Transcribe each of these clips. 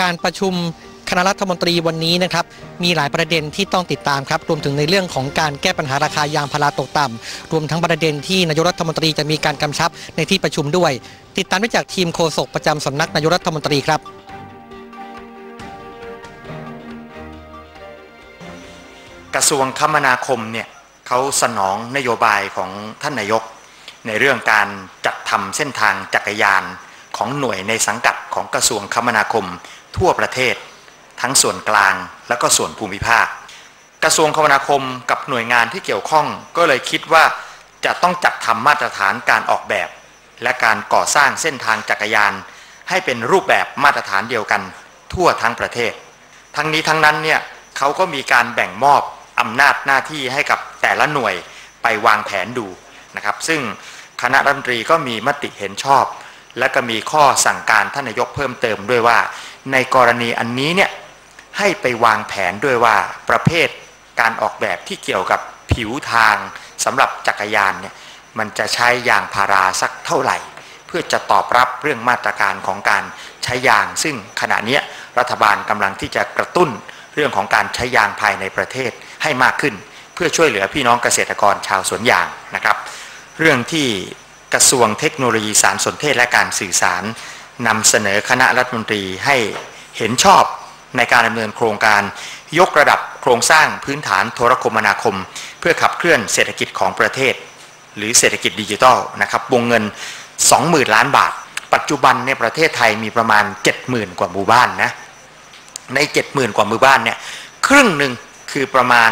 การประชุมคณะรัฐมนตรีวันนี้นะครับมีหลายประเด็นที่ต้องติดตามครับรวมถึงในเรื่องของการแก้ปัญหาราคายางพาราตกต่ำรวมทั้งประเด็นที่นายกรัฐมนตรีจะมีการกำชับในที่ประชุมด้วย ติดตามได้จากทีมโฆษกประจำสำนักนายกรัฐมนตรีครับกระทรวงคมนาคมเนี่ยเขาสนองนโยบายของท่านนายก ในเรื่องการจัดทำเส้นทางจักรยานของหน่วยในสังกัดของกระทรวงคมนาคม ทั่วประเทศ ทั้งส่วนกลางและก็ส่วนภูมิภาค กระทรวงคมนาคมกับหน่วยงานที่เกี่ยวข้องก็เลยคิดว่าจะต้องจัดทำมาตรฐานการออกแบบ และการก่อสร้างเส้นทางจักรยาน ให้เป็นรูปแบบมาตรฐานเดียวกันทั่วทั้งประเทศ ทั้งนี้ทั้งนั้นเนี่ยเขาก็มีการแบ่งมอบอำนาจหน้าที่ให้กับแต่ละหน่วยไปวางแผนดูนะครับ ซึ่งคณะรัฐมนตรีก็มีมติเห็นชอบ และก็มีข้อสั่งการท่านนายกเพิ่มเติมด้วยว่า ในกรณีอันนี้เนี่ยให้ไปวางแผนด้วยว่าประเภทการออกแบบที่เกี่ยวกับผิวทางสำหรับจักรยานเนี่ยมันจะใช้ยางพาราสักเท่าไหร่ เพื่อจะตอบรับเรื่องมาตรการของการใช้ยาง ซึ่งขณะนี้รัฐบาลกำลังที่จะกระตุ้นเรื่องของการใช้ยางภายในประเทศให้มากขึ้น เพื่อช่วยเหลือพี่น้องเกษตรกรชาวสวนยางนะครับ เรื่องที่กระทรวงเทคโนโลยีสารสนเทศและการสื่อสาร นำเสนอคณะรัฐมนตรีให้เห็นชอบในการดำเนินโครงการ ยกระดับโครงสร้างพื้นฐานโทรคมนาคม เพื่อขับเคลื่อนเศรษฐกิจของประเทศ หรือเศรษฐกิจดิจิทัลนะครับวงเงิน 20,000 ล้านบาท ปัจจุบันในประเทศไทยมีประมาณ 70,000 กว่าหมู่บ้านนะใน 70,000 กว่าหมู่บ้านเนี่ยครึ่งหนึ่งคือประมาณ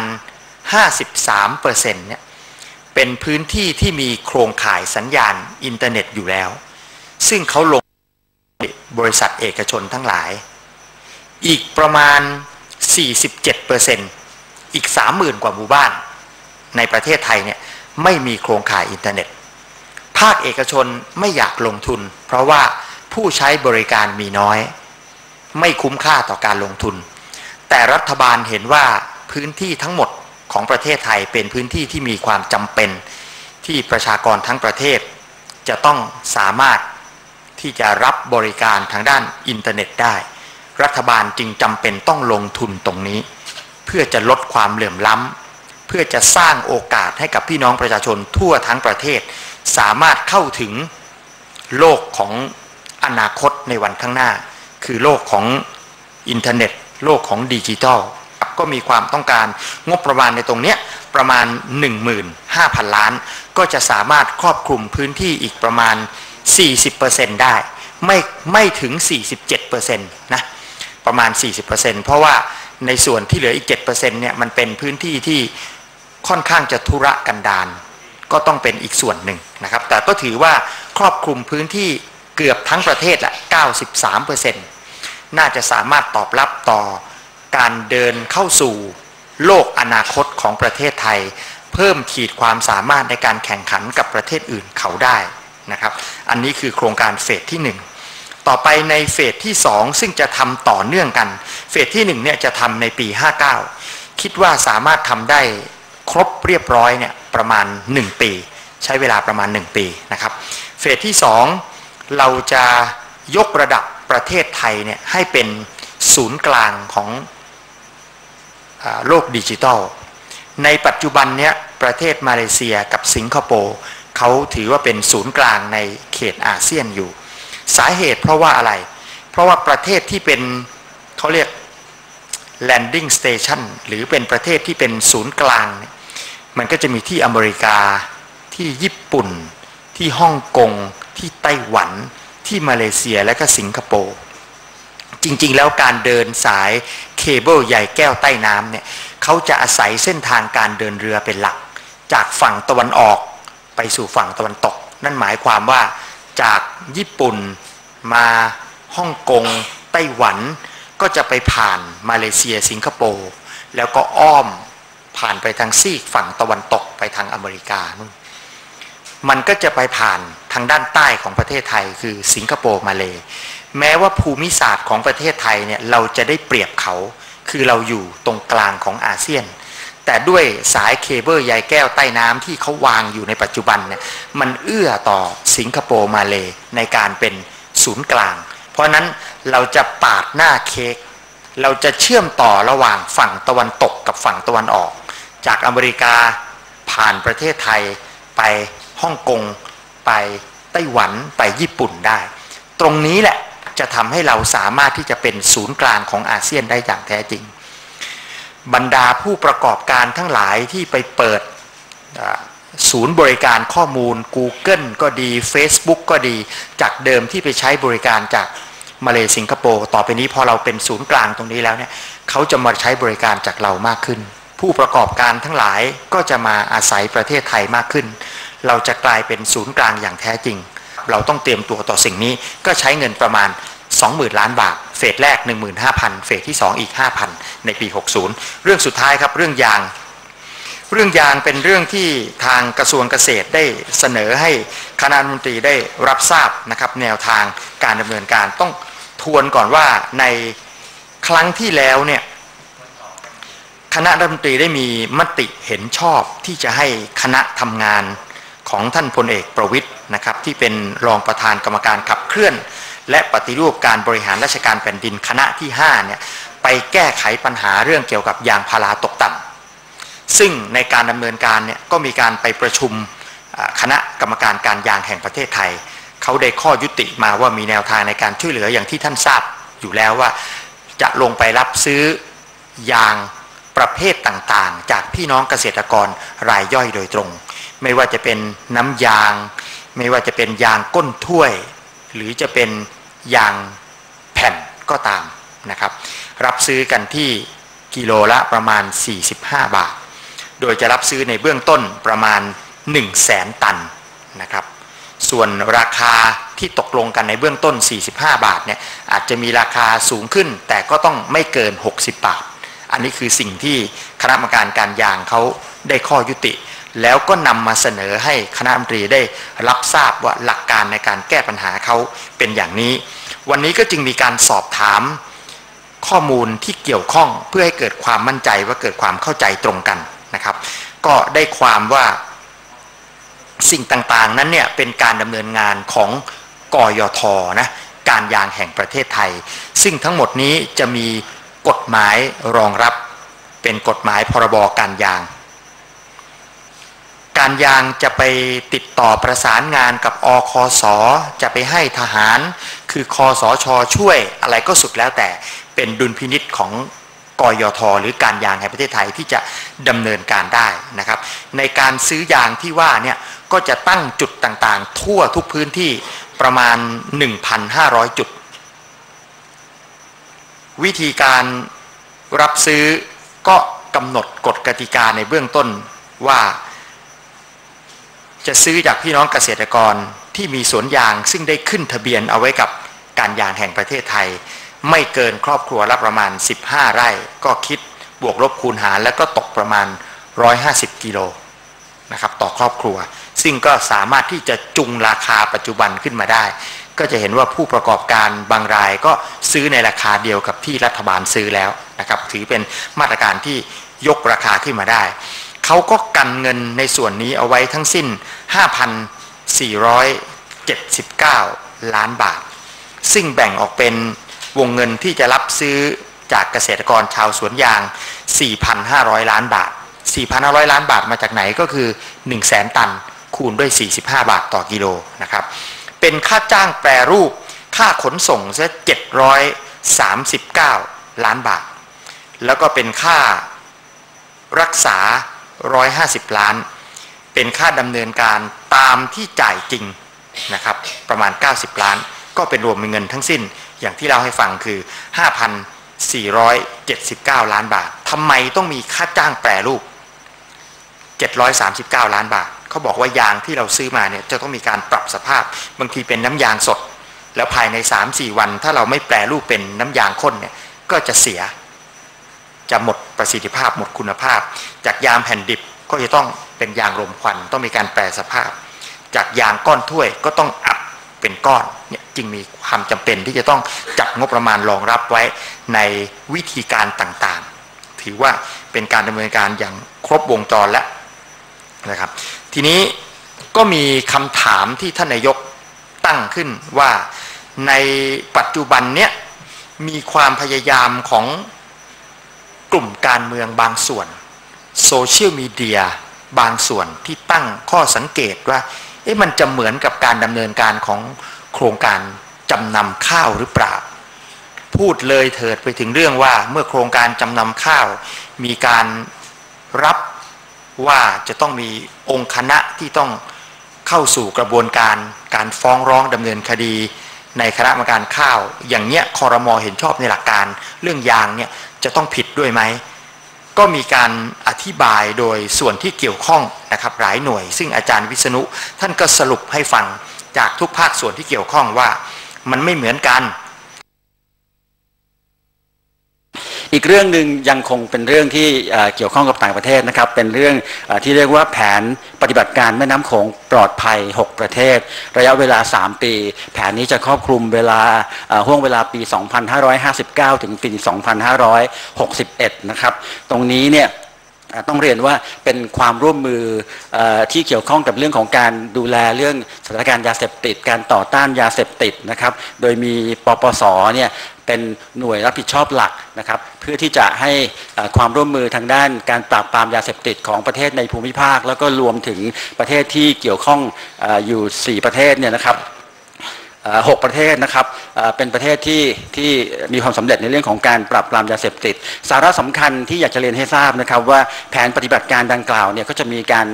53%เนี่ยเป็นพื้นที่ที่มีโครงข่ายสัญญาณอินเทอร์เน็ตอยู่แล้ว ซึ่งเขาลง บริษัทเอกชนทั้งหลาย อีกประมาณ 47%อีก 30,000 กว่าหมู่บ้าน ในประเทศไทยเนี่ยไม่มีโครงข่ายอินเทอร์เน็ต ภาคเอกชนไม่อยากลงทุน เพราะว่าผู้ใช้บริการมีน้อย ไม่คุ้มค่าต่อการลงทุน แต่รัฐบาลเห็นว่าพื้นที่ทั้งหมดของประเทศไทยเป็นพื้นที่ที่มีความจำเป็นที่ประชากรทั้งประเทศ จะต้องสามารถ ที่จะรับบริการทางด้านอินเทอร์เน็ตได้ รัฐบาลจึงจำเป็นต้องลงทุนตรงนี้ เพื่อจะลดความเหลื่อมล้ำเพื่อจะสร้างโอกาสให้กับพี่น้องประชาชนทั่วทั้งประเทศ สามารถเข้าถึงโลกของอนาคตในวันข้างหน้า คือโลกของอินเทอร์เน็ต โลกของดิจิทัลก็มีความต้องการงบประมาณในตรงนี้ประมาณ 15,000 ล้าน ก็จะสามารถครอบคลุมพื้นที่อีกประมาณ 40%ได้ ไม่ไม่ถึง 47%นะประมาณ 40%เพราะว่าในส่วนที่เหลืออีก 7%เนี่ยมันเป็นพื้นที่ที่ค่อนข้างจะทุรกันดารก็ต้องเป็นอีกส่วนหนึ่งนะครับ แต่ก็ถือว่าครอบคลุมพื้นที่เกือบทั้งประเทศละ93%น่าจะสามารถตอบรับต่อการเดินเข้าสู่โลกอนาคตของประเทศไทย เพิ่มขีดความสามารถในการแข่งขันกับประเทศอื่นเขาได้ นะครับ อันนี้คือโครงการเฟสที่ 1 ต่อไปในเฟสที่ 2 ซึ่งจะทำต่อเนื่องกัน เฟสที่1เนี่ยจะทำในปี 59 คิดว่าสามารถทำได้ครบเรียบร้อยเนี่ยประมาณ 1 ปี ใช้เวลาประมาณ 1 ปีนะครับ เฟสที่ 2 เราจะยกระดับประเทศไทยเนี่ยให้เป็นศูนย์กลางของโลกดิจิทัล ในปัจจุบันเนี้ยประเทศมาเลเซียกับสิงคโปร์ เขาถือว่าเป็นศูนย์กลางในเขตอาเซียนอยู่ สาเหตุเพราะว่าอะไร เพราะว่าประเทศที่เป็นเขาเรียก landing station หรือเป็นประเทศที่เป็นศูนย์กลาง มันก็จะมีที่อเมริกา ที่ญี่ปุ่น ที่ฮ่องกง ที่ไต้หวัน ที่มาเลเซียและก็สิงคโปร์ จริงๆ แล้วการเดินสายเคเบิลใหญ่แก้วใต้น้ำเนี่ยเขาจะอาศัยเส้นทางการเดินเรือเป็นหลัก จากฝั่งตะวันออก ไปสู่ฝั่งตะวันตก นั่นหมายความว่าจากญี่ปุ่นมาฮ่องกงไต้หวัน ก็จะไปผ่านมาเลเซียสิงคโปร์แล้วก็อ้อมผ่านไปทางซีกฝั่งตะวันตกไปทางอเมริกานู่นมันก็จะไปผ่านทางด้านใต้ของประเทศไทยคือสิงคโปร์มาเลแม้ว่าภูมิศาสตร์ของประเทศไทยเนี่ยเราจะได้เปรียบเขา คือเราอยู่ตรงกลางของอาเซียน แต่ด้วยสายเคเบิลใยแก้วใต้น้ำที่เขาวางอยู่ในปัจจุบันเนี่ยมันเอื้อต่อสิงคโปร์มาเลในการเป็นศูนย์กลาง เพราะฉะนั้นเราจะปาดหน้าเค้กเราจะเชื่อมต่อระหว่างฝั่งตะวันตกกับฝั่งตะวันออก จากอเมริกาผ่านประเทศไทยไปฮ่องกงไปไต้หวันไปญี่ปุ่นได้ ตรงนี้แหละจะทำให้เราสามารถที่จะเป็นศูนย์กลางของอาเซียนได้อย่างแท้จริง บรรดาผู้ประกอบการทั้งหลายที่ไปเปิดศูนย์บริการข้อมูล Google ก็ดี Facebook ก็ดี จากเดิมที่ไปใช้บริการจากมาเลสิงคโปร์ต่อไปนี้พอเราเป็นศูนย์กลางตรงนี้แล้วเนี่ยเขาจะมาใช้บริการจากเรามากขึ้น ผู้ประกอบการทั้งหลายก็จะมาอาศัยประเทศไทยมากขึ้น เราจะกลายเป็นศูนย์กลางอย่างแท้จริง เราต้องเตรียมตัวต่อสิ่งนี้ก็ใช้เงินประมาณ 20,000 ล้านบาท เฟสแรก 15,000 เฟสที่ 2 อีก 5,000 ในปี 60 เรื่องสุดท้ายครับเรื่องยาง เรื่องยางเป็นเรื่องที่ทางกระทรวงเกษตรได้เสนอให้คณะรัฐมนตรีได้รับทราบนะครับแนวทางการดำเนินการต้องทวนก่อนว่าในครั้งที่แล้วเนี่ยคณะรัฐมนตรีได้มีมติเห็นชอบที่จะให้คณะทำงานของท่านพลเอกประวิทย์นะครับที่เป็นรองประธานกรรมการขับเคลื่อน และปฏิรูปการบริหารราชการแผ่นดินคณะที่5เนี่ยไปแก้ไขปัญหาเรื่องเกี่ยวกับยางพาราตกต่ำซึ่งในการดำเนินการเนี่ยก็มีการไปประชุมคณะกรรมการการยางแห่งประเทศไทย เขาได้ข้อยุติมาว่ามีแนวทางในการช่วยเหลืออย่างที่ท่านทราบอยู่แล้วว่าจะลงไปรับซื้อยางประเภทต่างๆ จากพี่น้องเกษตรกรรายย่อยโดยตรง ไม่ว่าจะเป็นน้ำยาง ไม่ว่าจะเป็นยางก้นถ้วย หรือจะเป็น ยางแผ่นก็ตามนะครับ รับซื้อกันที่กิโลละประมาณ 45 บาท โดยจะรับซื้อในเบื้องต้นประมาณ 1 0 0 0 0แสนตันนะครับ ส่วนราคาที่ตกลงกันในเบื้องต้น 45 บาทเนี่ยอาจจะมีราคาสูงขึ้น แต่ก็ต้องไม่เกิน 60 บาท อันนี้คือสิ่งที่คณะกรรมการการยางเขาได้ข้อยุติ แล้วก็นำมาเสนอให้คณะมนตรีได้รับทราบว่าหลักการในการแก้ปัญหาเขาเป็นอย่างนี้ วันนี้ก็จึงมีการสอบถามข้อมูลที่เกี่ยวข้องเพื่อให้เกิดความมั่นใจว่าเกิดความเข้าใจตรงกันนะครับ ก็ได้ความว่าสิ่งต่างๆนั้นเนี่ยเป็นการดำเนินงานของกยทนะการยางแห่งประเทศไทย ซึ่งทั้งหมดนี้จะมีกฎหมายรองรับเป็นกฎหมายพรบการยาง การยางจะไปติดต่อประสานงานกับอคสจะไปให้ทหาร คือคอสชช่วยอะไรก็สุดแล้วแต่เป็นดุลพินิษของกยทหรือการยางแห่งประเทศไทยที่จะดำเนินการได้นะครับ ในการซื้อยางที่ว่าเนี่ยก็จะตั้งจุดต่างๆ ทั่วทุกพื้นที่ประมาณ 1,500 จุด วิธีการรับซื้อก็กำหนดกฎกติกาในเบื้องต้นว่า จะซื้อจากพี่น้องเกษตรกรที่มีสวนยางซึ่งได้ขึ้นทะเบียนเอาไว้กับการยางแห่งประเทศไทย ไม่เกินครอบครัวละประมาณ 15 ไร่ ก็คิดบวกลบคูณหารแล้วก็ตกประมาณ 150 กิโลนะครับต่อครอบครัว ซึ่งก็สามารถที่จะจุงราคาปัจจุบันขึ้นมาได้ ก็จะเห็นว่าผู้ประกอบการบางรายก็ซื้อในราคาเดียวกับที่รัฐบาลซื้อแล้วนะครับถือเป็นมาตรการที่ยกราคาขึ้นมาได้ เขาก็กันเงินในส่วนนี้เอาไว้ทั้งสิ้น 5,479 ล้านบาท ซึ่งแบ่งออกเป็นวงเงินที่จะรับซื้อจากเกษตรกรชาวสวนยาง 4,500 ล้านบาท 4,500 ล้านบาทมาจากไหนก็คือ 1 0 0 0 0แสนตัน คูณด้วย 45 บาทต่อกิโลนะครับ เป็นค่าจ้างแปรรูป ค่าขนส่งซะ739 ล้านบาท แล้วก็เป็นค่ารักษา 150 ล้าน เป็นค่าดำเนินการตามที่จ่ายจริงนะครับประมาณ 90 ล้าน ก็เป็นรวมเป็นเงินทั้งสิ้น อย่างที่เราให้ฟังคือ 5,479 ล้านบาททำไมต้องมีค่าจ้างแปรรูป 739 ล้านบาทเขาบอกว่ายางที่เราซื้อมาเนี่ยจะต้องมีการปรับสภาพบางทีเป็นน้ำยางสด แล้วภายใน 3-4 วัน ถ้าเราไม่แปรรูปเป็นน้ำยางข้นเนี่ยก็จะเสีย จะหมดประสิทธิภาพหมดคุณภาพ จากยางแผ่นดิบก็จะต้องเป็นยางลมควันต้องมีการแปรสภาพ จากยางก้อนถ้วยก็ต้องอัดเป็นก้อนเนี่ยจึงมีความจำเป็นที่จะต้องจัดงบประมาณรองรับไว้ในวิธีการต่างๆ ถือว่าเป็นการดำเนินการอย่างครบวงจรและนะครับ ทีนี้ก็มีคำถามที่ท่านนายกตั้งขึ้นว่าในปัจจุบันเนี้ยมีความพยายามของ กลุ่มการเมืองบางส่วนโซเชียลมีเดียบางส่วนที่ตั้งข้อสังเกตว่าเอ๊ะมันจะเหมือนกับการดำเนินการของโครงการจำนำข้าวหรือเปล่า พูดเลยเถิดไปถึงเรื่องว่าเมื่อโครงการจำนำข้าว มีการรับว่าจะต้องมีองค์คณะที่ต้องเข้าสู่กระบวนการการฟ้องร้องดำเนินคดี ในคณะกรรมการข้าว อย่างเนี้ยคอรมอเห็นชอบในหลักการเรื่องยางเนี่ย จะต้องผิดด้วยไหมก็มีการอธิบายโดยส่วนที่เกี่ยวข้องนะครับหลายหน่วย ซึ่งอาจารย์วิษณุท่านก็สรุปให้ฟังจากทุกภาคส่วนที่เกี่ยวข้องว่า มันไม่เหมือนกัน อีกเรื่องหนึ่งยังคงเป็นเรื่องที่เกี่ยวข้องกับต่างประเทศนะครับ เป็นเรื่องอที่เรียกว่าแผนปฏิบัติการแม่น้ำโขงปลอดภัย 6 ประเทศ ระยะเวลา 3 ปี แผนนี้จะครอบคลุมเวลาห่วงเวลาปี 2559 ถึงปี 2561 นะครับ ตรงนี้เนี่ยต้องเรียนว่าเป็นความร่วมมืออที่เกี่ยวข้องกับเรื่องของการดูแลเรื่องสถานการณ์ยาเสพติด การต่อต้านยาเสพติดนะครับ โดยมีปปสเนี่ย เป็นหน่วยรับผิดชอบหลักนะครับเพื่อที่จะให้ความร่วมมือทางด้านการปราบปรามยาเสพติดของประเทศในภูมิภาค แล้วก็รวมถึงประเทศที่เกี่ยวข้องออยู่ 4 ประเทศเนี่ยนะครับ หกประเทศนะครับเป็นประเทศที่ที่มีความสำเร็จในเรื่องของการปราบปรามยาเสพติด สาระสำคัญที่อยากจะเรียนให้ทราบนะครับว่าแผนปฏิบัติการดังกล่าวเนี่ยก็จะมีการ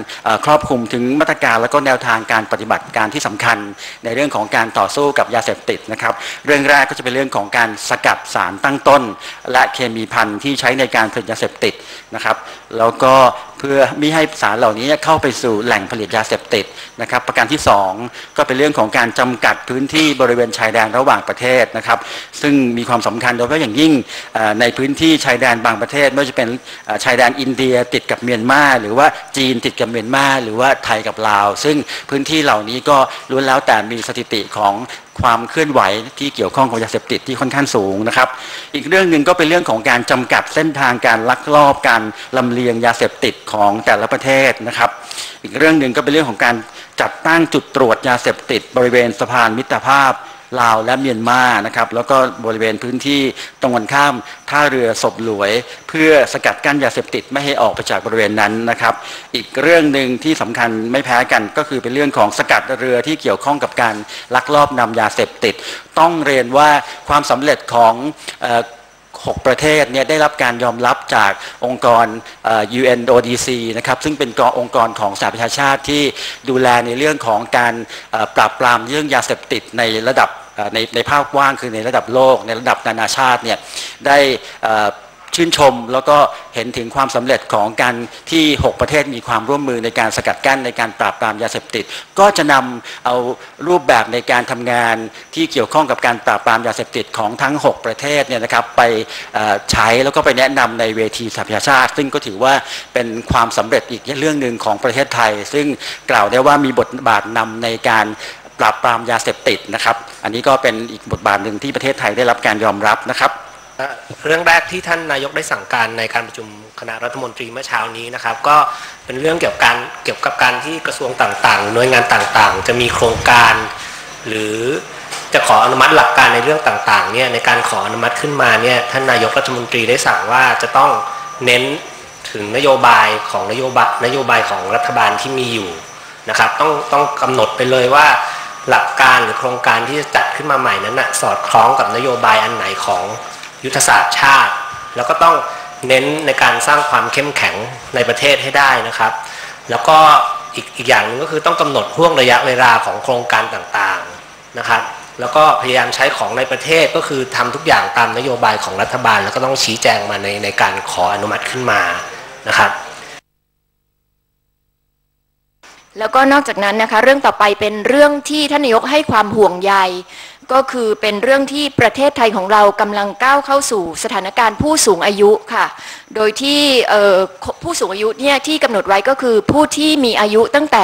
ครอบคลุมถึงมาตรการและก็แนวทางการปฏิบัติการที่สำคัญ ในเรื่องของการต่อสู้กับยาเสพติดนะครับเรื่องแรกก็จะเป็นเรื่องของการสกัดสารตั้งต้น และเคมีพันธุ์ที่ใช้ในการผลิตยาเสพติดนะครับ แล้วก็เพื่อมิให้สารเหล่านี้เข้าไปสู่แหล่งผลิตยาเสพติดนะครับ ประการที่ 2 ก็เป็นเรื่องของการจำกัดพื้นที่บริเวณชายแดนระหว่างประเทศนะครับ ซึ่งมีความสำคัญโดยเฉพาะอย่างยิ่งในพื้นที่ชายแดนบางประเทศไม่ว่าจะเป็นชายแดนอินเดียติดกับเมียนมาหรือว่าจีนติดกับเมียนมาหรือว่าไทยกับลาว ซึ่งพื้นที่เหล่านี้ก็ล้วนแล้วแต่มีสถิติของ ความเคลื่อนไหวที่เกี่ยวข้องกับยาเสพติดที่ค่อนข้างสูงนะครับ อีกเรื่องหนึ่งก็เป็นเรื่องของการจำกัดเส้นทางการลักลอบการลำเลียงยาเสพติดของแต่ละประเทศนะครับ อีกเรื่องหนึ่งก็เป็นเรื่องของการจัดตั้งจุดตรวจยาเสพติดบริเวณสะพานมิตรภาพ ลาวและเมียนมานะครับแล้วก็บริเวณพื้นที่ตรงกันข้ามท่าเรือศพหลวย เพื่อสกัดกั้นยาเสพติดไม่ให้ออกไปจากบริเวณนั้นนะครับ อีกเรื่องหนึ่งที่สำคัญไม่แพ้กันก็คือเป็นเรื่องของสกัดเรือที่เกี่ยวข้องกับการลักลอบนำยาเสพติด ต้องเรียนว่าความสำเร็จของ 6 ประเทศเนี่ยได้รับการยอมรับจากองค์กร UNODC นะครับซึ่งเป็นกององค์กรของสหประชาชาติที่ดูแลในเรื่องของการปราบปรามเรื่องยาเสพติดในระดับในในภาพกว้างคือในระดับโลก ในระดับนานาชาติเนี่ยได้อ่อ ชื่นชม แล้วก็เห็นถึงความสำเร็จของการที่ 6 ประเทศมีความร่วมมือในการสกัดกั้นในการปราบปรามยาเสพติด ก็จะนำเอารูปแบบในการทำงานที่เกี่ยวข้องกับการปราบปรามยาเสพติดของทั้ง 6 ประเทศเนี่ยนะครับไปใช้แล้วก็ไปแนะนำในเวทีสหประชาชาติ ซึ่งก็ถือว่าเป็นความสำเร็จอีกเรื่องหนึ่งของประเทศไทย ซึ่งกล่าวได้ว่ามีบทบาทนำในการปราบปรามยาเสพติดนะครับ อันนี้ก็เป็นอีกบทบาทหนึ่งที่ประเทศไทยได้รับการยอมรับนะครับ เรื่องแรกที่ท่านนายกได้สั่งการในการประชุมคณะรัฐมนตรีเมื่อเช้านี้นะครับ ก็เป็นเรื่องเกี่ยวกับการเกี่ยวกับการที่กระทรวงต่างๆ หน่วยงานต่างๆ จะมีโครงการ หรือจะขออนุมัติหลักการในเรื่องต่างๆเนี่ยในการขออนุมัติขึ้นมาเนี่ยท่านนายกรัฐมนตรีได้สั่งว่าจะต้องเน้นถึงนโยบายของนโยบายนโยบายของรัฐบาลที่มีอยู่นะครับ ต้องต้องกำหนดไปเลยว่าหลักการหรือโครงการที่จะจัดขึ้นมาใหม่นั้นนะสอดคล้องกับนโยบายอันไหนของ ยุทธศาสตร์ชาติ แล้วก็ต้องเน้นในการสร้างความเข้มแข็งในประเทศให้ได้นะครับ แล้วก็อีกอีกอย่างหนึงก็คือต้องกำหนดห่วงระยะเวลาของโครงการต่างๆนะครับ แล้วก็พยายามใช้ของในประเทศก็คือทำทุกอย่างตามนโยบายของรัฐบาล แล้วก็ต้องชี้แจงมาในในการขออนุมัติขึ้นมานะครับแล้วก็นอกจากนั้นนะคะเรื่องต่อไปเป็นเรื่องที่ท่านนายกให้ความห่วงใย ก็คือเป็นเรื่องที่ประเทศไทยของเรากำลังก้าวเข้าสู่สถานการณ์ผู้สูงอายุค่ะ โดยที่ผู้สูงอายุเนี่ยที่กำหนดไว้ก็คือผู้ที่มีอายุตั้งแต่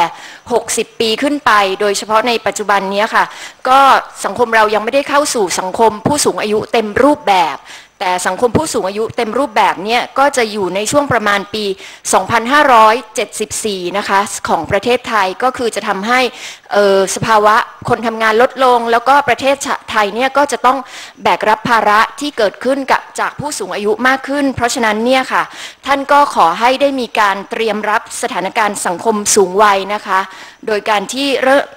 60 ปีขึ้นไป โดยเฉพาะในปัจจุบันนี้ค่ะ ก็สังคมเรายังไม่ได้เข้าสู่สังคมผู้สูงอายุเต็มรูปแบบ แต่สังคมผู้สูงอายุเต็มรูปแบบเนี่ยก็จะอยู่ในช่วงประมาณปี 2574 นะคะของประเทศไทยก็คือจะทำให้สภาวะคนทำงานลดลง แล้วก็ประเทศไทยเนี่ยก็จะต้องแบกรับภาระที่เกิดขึ้นกับจากผู้สูงอายุมากขึ้น เพราะฉะนั้นเนี่ยค่ะท่านก็ขอให้ได้มีการเตรียมรับสถานการณ์สังคมสูงวัยนะคะ โดยการที่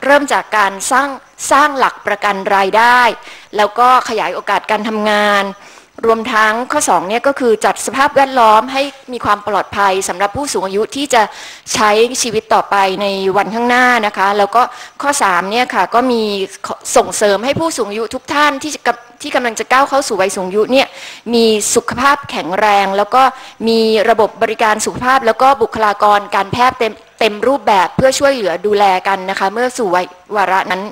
เริ่มจากการสร้างสร้างหลักประกันรายได้ แล้วก็ขยายโอกาสการทำงาน รวมทั้งข้อ2เนี่ยก็คือจัดสภาพแวดล้อมให้มีความปลอดภัยสำหรับผู้สูงอายุที่จะใช้ชีวิตต่อไปในวันข้างหน้านะคะ แล้วก็ข้อ3เนี่ยค่ะก็มีส่งเสริมให้ผู้สูงอายุทุกท่านที่ที่กำลังจะก้าวเข้าสู่วัยสูงอายุเนี่ยมีสุขภาพแข็งแรง แล้วก็มีระบบบริการสุขภาพ แล้วก็บุคลากรการแพทย์เต็มเต็มรูปแบบเพื่อช่วยเหลือดูแลกันนะคะ เมื่อสู่วัยวาระนั้น